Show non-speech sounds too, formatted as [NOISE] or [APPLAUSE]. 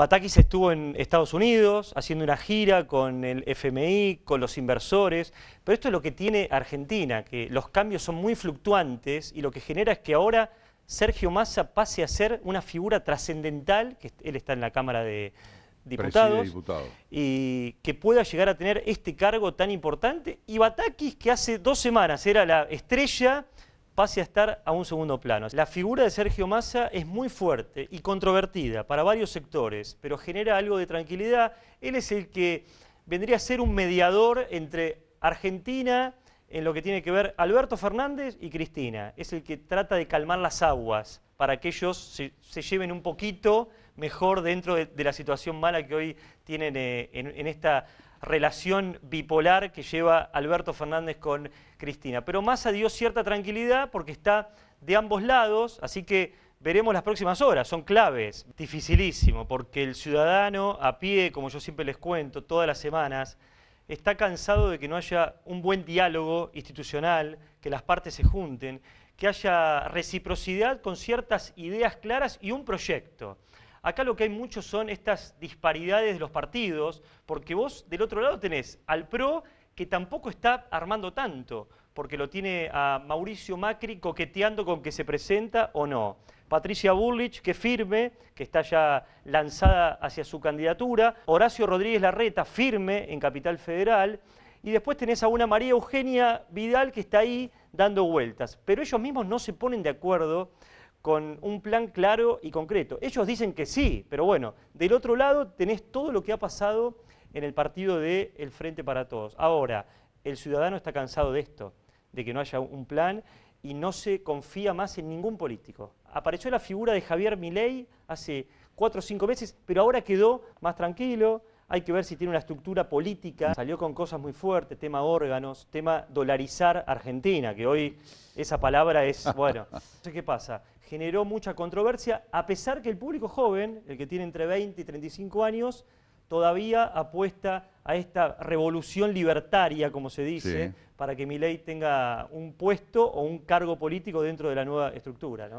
Batakis estuvo en Estados Unidos haciendo una gira con el FMI, con los inversores, pero esto es lo que tiene Argentina, que los cambios son muy fluctuantes y lo que genera es que ahora Sergio Massa pase a ser una figura trascendental, que él está en la Cámara de Diputados, y que pueda llegar a tener este cargo tan importante, y Batakis, que hace dos semanas era la estrella pase a estar a un segundo plano. La figura de Sergio Massa es muy fuerte y controvertida para varios sectores, pero genera algo de tranquilidad. Él es el que vendría a ser un mediador entre Argentina en lo que tiene que ver Alberto Fernández y Cristina. Es el que trata de calmar las aguas para que ellos se, lleven un poquito mejor dentro de, la situación mala que hoy tienen eh, en esta relación bipolar que lleva Alberto Fernández con Cristina. Pero Massa dio cierta tranquilidad porque está de ambos lados, así que veremos las próximas horas, son claves. Dificilísimo, porque el ciudadano a pie, como yo siempre les cuento todas las semanas, está cansado de que no haya un buen diálogo institucional, que las partes se junten, que haya reciprocidad con ciertas ideas claras y un proyecto. Acá lo que hay mucho son estas disparidades de los partidos, porque vos del otro lado tenés al PRO que tampoco está armando tanto, porque lo tiene a Mauricio Macri coqueteando con que se presenta o no. Patricia Burlich, que firme, que está ya lanzada hacia su candidatura. Horacio Rodríguez Larreta, firme en Capital Federal. Y después tenés a una María Eugenia Vidal que está ahí dando vueltas. Pero ellos mismos no se ponen de acuerdo con un plan claro y concreto. Ellos dicen que sí, pero bueno, del otro lado tenés todo lo que ha pasado en el partido de El Frente para Todos. Ahora, el ciudadano está cansado de esto, de que no haya un plan y no se confía más en ningún político. Apareció la figura de Javier Milei hace cuatro o cinco meses, pero ahora quedó más tranquilo, hay que ver si tiene una estructura política. Salió con cosas muy fuertes, tema órganos, tema dolarizar Argentina, que hoy esa palabra es, [LAUGHS] bueno, no sé qué pasa. Generó mucha controversia, a pesar que el público joven, el que tiene entre 20 y 35 años, todavía apuesta a esta revolución libertaria, como se dice, para que Milei tenga un puesto o un cargo político dentro de la nueva estructura.